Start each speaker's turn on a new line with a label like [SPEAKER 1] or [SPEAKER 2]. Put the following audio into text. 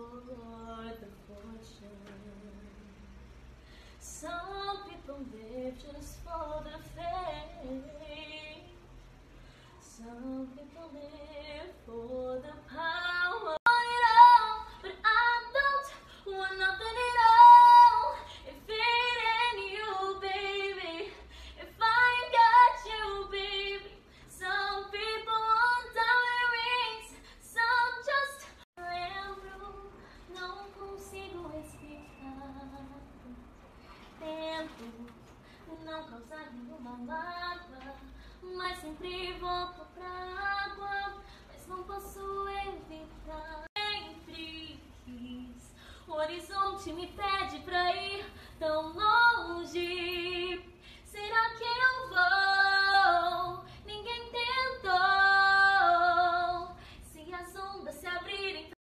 [SPEAKER 1] for the fortune. Some people live just for the fame. Some people live causar nenhuma mágoa, mas sempre volto pra água. Mas não posso evitar. Sempre quis. O horizonte me pede pra ir tão longe.